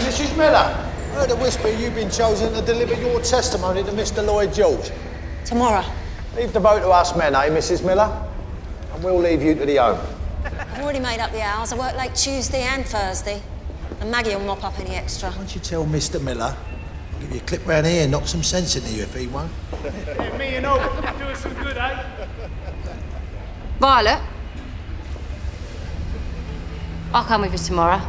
Mrs. Miller. I heard a whisper you've been chosen to deliver your testimony to Mr. Lloyd George. Tomorrow. Leave the boat to us men, eh, Mrs. Miller? And we'll leave you to the home. I've already made up the hours. I work late Tuesday and Thursday. And Maggie will mop up any extra. Why don't you tell Mr. Miller? I'll give you a clip round here and knock some sense into you if he won't. Yeah, me and Owen do us some good, eh? Violet. I'll come with you tomorrow.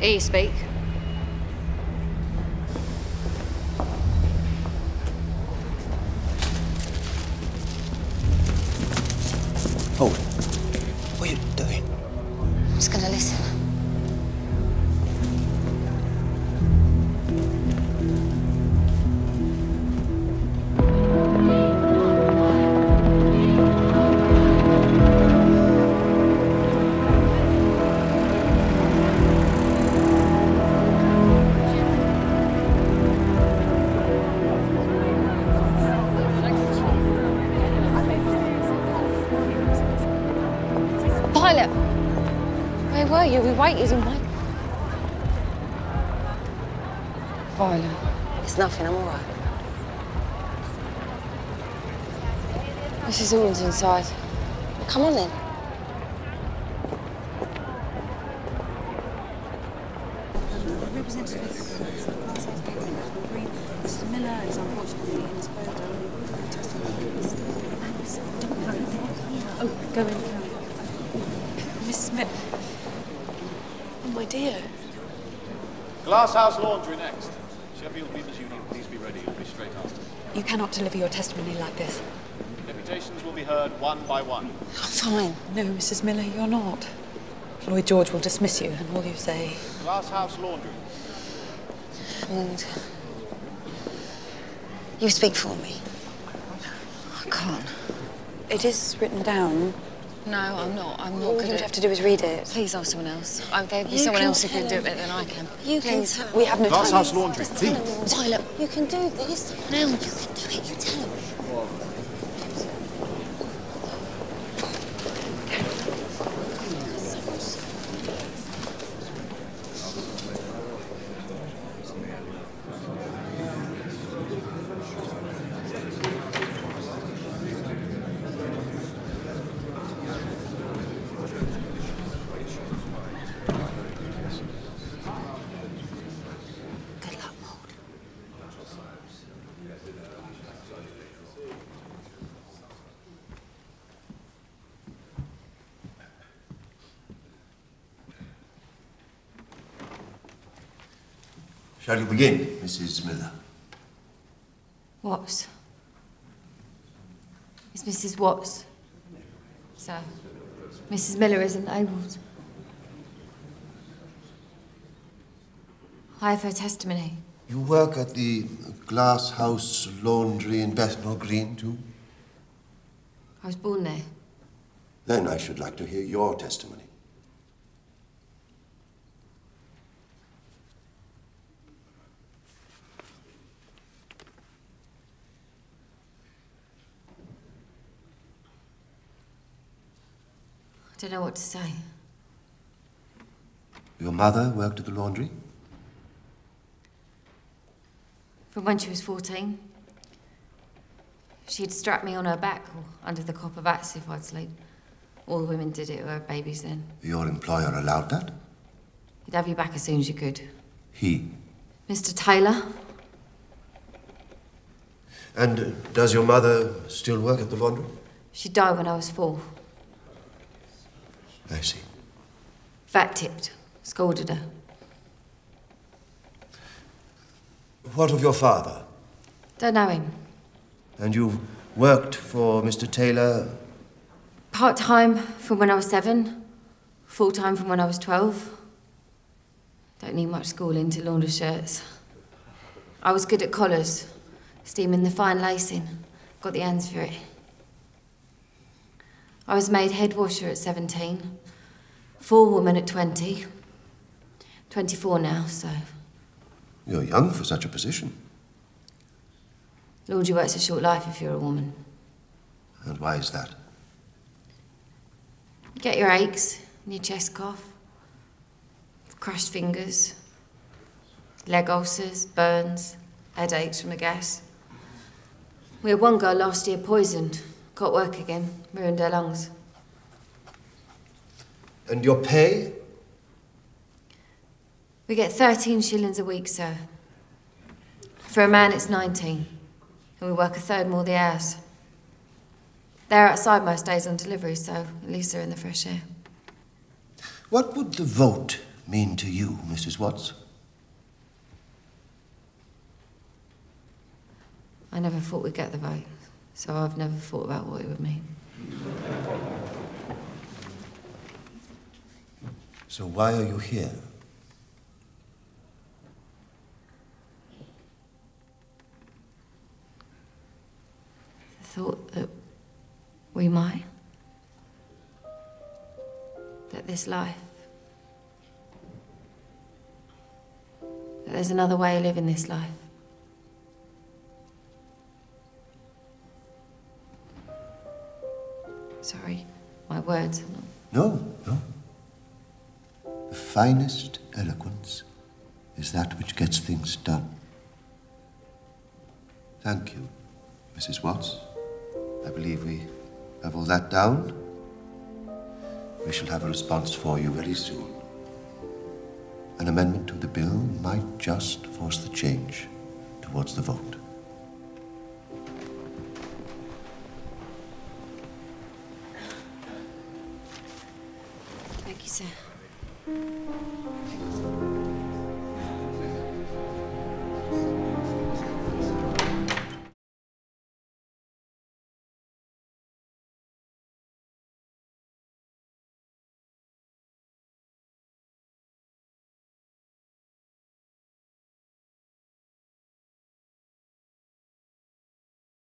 You speak. Violet. Where were you? We waited and waited. Violet. It's nothing, I'm all right. Mrs. Alden's inside. Well, come on then. Mr. Miller is unfortunately indisposed. Oh, go in, go in. Glasshouse Laundry next. Sheffield Weavers Union, please be ready. You'll be straight after. You cannot deliver your testimony like this. Deputations will be heard one by one. Fine. No, Mrs. Miller, you're not. Lloyd George will dismiss you, and all you say. Glasshouse Laundry. And you speak for me. I can't. It is written down. No, I'm not. I'm not All you would have to do is read it. Please ask someone else. I, there'd be You someone else who can do it better than I can. You Please. can tell We have no time. Glasshouse Laundry, Just please. him. Violet, you can do this. Now you can do it. You tell him. Shall you begin, Mrs. Miller? Watts. It's Mrs. Watts. So, Mrs. Miller isn't labelled. I have her testimony. You work at the Glass House Laundry in Bethnal Green, too? I was born there. Then I should like to hear your testimony. I don't know what to say. Your mother worked at the laundry? From when she was 14. She'd strap me on her back or under the copper vats if I'd sleep. All the women did it who had babies then. Your employer allowed that? He'd have you back as soon as you could. He. Mr. Taylor? And uh, does your mother still work at the laundry? She died when I was four. I see. Fat tipped. Scolded her. What of your father? Don't know him. And you've worked for Mr. Taylor Part time from when I was seven, full time from when I was 12. Don't need much schooling to launder shirts. I was good at collars, steaming the fine lacing. Got the hands for it. I was made head washer at 17, forewoman at 20, 24 now, so You're young for such a position. Lord, you work's a short life if you're a woman. And why is that? You get your aches and your chest cough. crushed fingers, leg ulcers, burns, headaches from the gas. We had one girl last year poisoned, got work again, ruined her lungs. And your pay? We get 13 shillings a week, sir. For a man, it's 19. And we work a third more the hours. They're outside most days on delivery, so at least they're in the fresh air. What would the vote mean to you, Mrs. Watts? I never thought we'd get the vote, so I've never thought about what it would mean. So why are you here? The thought that we might. That this life. That there's another way of living this life. Words. No, no. The finest eloquence is that which gets things done. Thank you, Mrs. Watts. I believe we have all that down. We shall have a response for you very soon. An amendment to the bill might just force the change towards the vote. Thank you, sir.